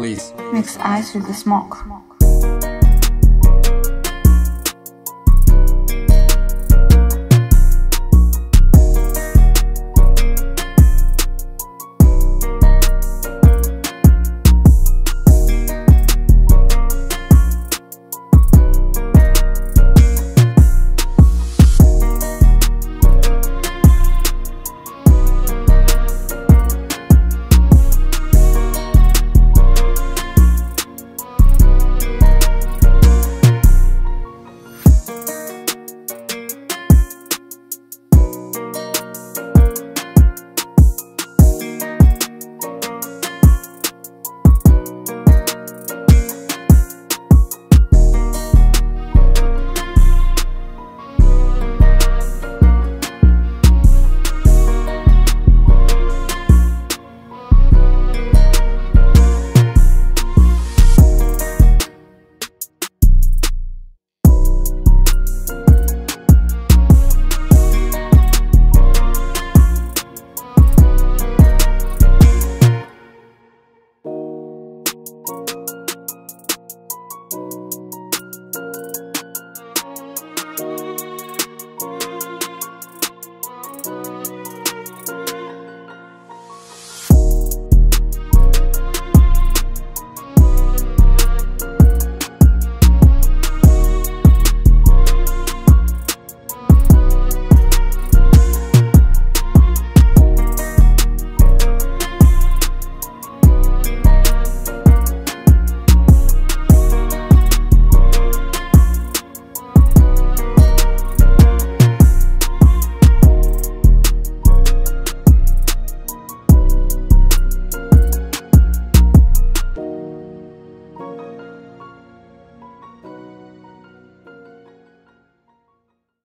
Please. Mix ice with the smoke.